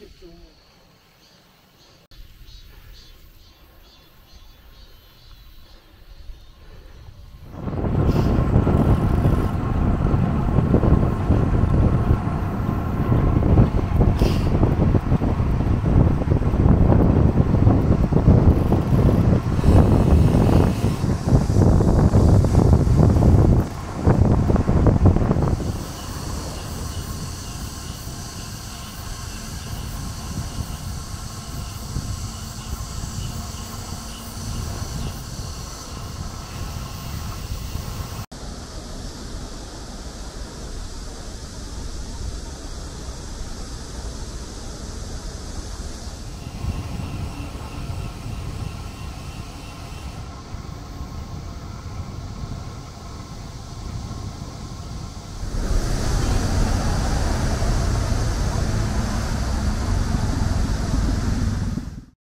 Get your